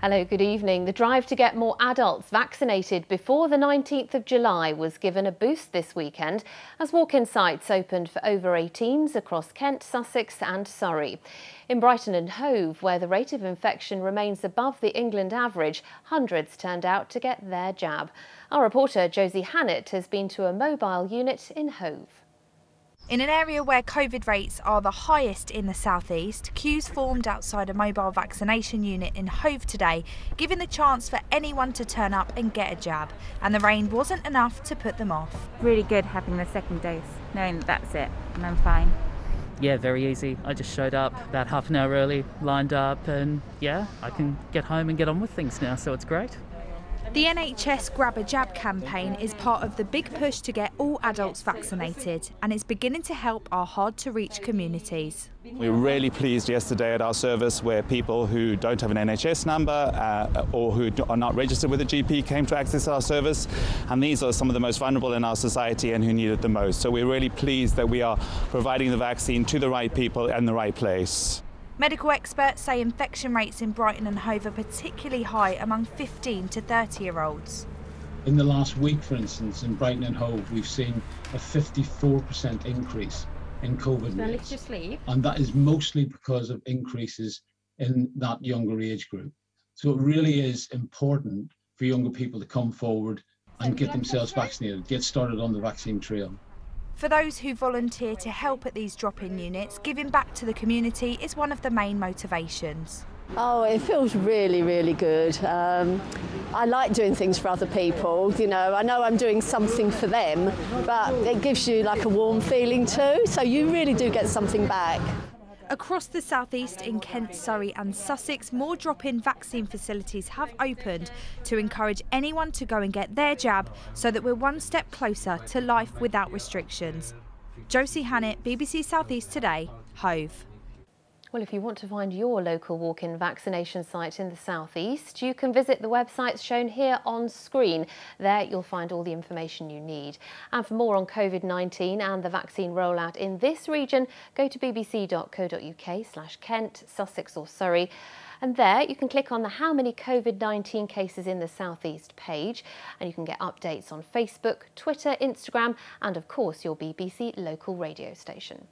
Hello, good evening. The drive to get more adults vaccinated before the 19th of July was given a boost this weekend as walk-in sites opened for over 18s across Kent, Sussex and Surrey. In Brighton and Hove, where the rate of infection remains above the England average, hundreds turned out to get their jab. Our reporter Josie Hannett has been to a mobile unit in Hove. In an area where COVID rates are the highest in the southeast, queues formed outside a mobile vaccination unit in Hove today, giving the chance for anyone to turn up and get a jab. And the rain wasn't enough to put them off. Really good having the second dose, knowing that that's it, and I'm fine. Yeah, very easy. I just showed up about half an hour early, lined up, and yeah, I can get home and get on with things now, so it's great. The NHS Grab a Jab campaign is part of the big push to get all adults vaccinated and it's beginning to help our hard to reach communities. We were really pleased yesterday at our service where people who don't have an NHS number uh, or who are not registered with a GP came to access our service and these are some of the most vulnerable in our society and who need it the most. So we're really pleased that we are providing the vaccine to the right people and the right place. Medical experts say infection rates in Brighton and Hove are particularly high among 15 to 30 year olds. In the last week, for instance, in Brighton and Hove, we've seen a 54% increase in COVID rates. And that is mostly because of increases in that younger age group. So it really is important for younger people to come forward and get themselves vaccinated, get started on the vaccine trail. For those who volunteer to help at these drop-in units, giving back to the community is one of the main motivations. Oh, it feels really, really good. Um, I like doing things for other people. You know, I know I'm doing something for them, but it gives you like a warm feeling too. So you really do get something back. Across the southeast in Kent, Surrey and Sussex, more drop-in vaccine facilities have opened to encourage anyone to go and get their jab so that we're one step closer to life without restrictions. Josie Hannett, BBC Southeast Today, Hove. Well, if you want to find your local walk-in vaccination site in the southeast, you can visit the websites shown here on screen. There you'll find all the information you need. And for more on COVID-19 and the vaccine rollout in this region, go to bbc.co.uk slash Kent, Sussex or Surrey. And there you can click on the How Many COVID-19 Cases in the Southeast page and you can get updates on Facebook, Twitter, Instagram and of course your BBC local radio station.